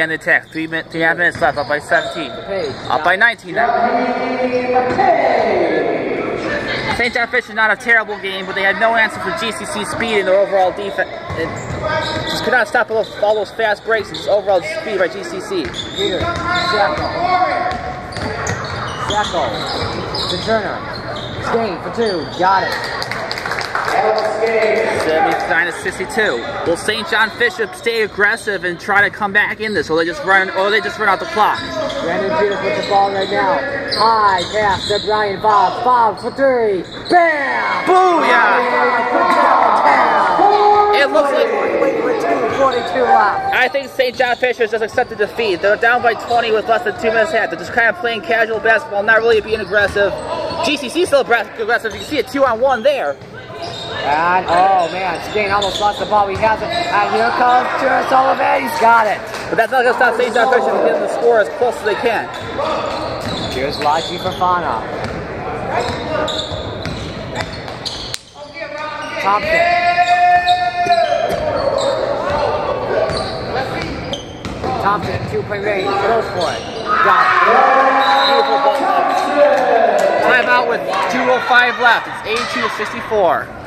On the attack. Three, min- three and a half minutes left. Up by 17. Up by 19 now. St. John Fisher's not a terrible game, but they had no answer for GCC speed in their overall defense. Just could not stop all those, fast breaks and just overall speed by GCC. Peter, Sacco. Sacco. To Turner. Skate for two. Got it. 79 to 62. Will St. John Fisher stay aggressive and try to come back in this, or they just run, or they just run out the clock? Brandon Peters with the ball right now. High pass to Brian Bob. Bob for three. Bam! Booyah! It looks like 42 left. I think St. John Fisher has just accepted defeat. They're down by 20 with less than two minutes left. They're just kind of playing casual basketball, not really being aggressive. GCC still aggressive. You can see a two on one there. And, oh man, Skane almost lost the ball. He has it. And here comes Jared Sullivan. He's got it. But that's not going to stop St. John Fisher from getting the score as close as they can. Here's Lachi Fafana. Thompson. Thompson, two-point range, goes for it. Got it. Beautiful ball. Time out with 2.05 left. It's 82 to 64.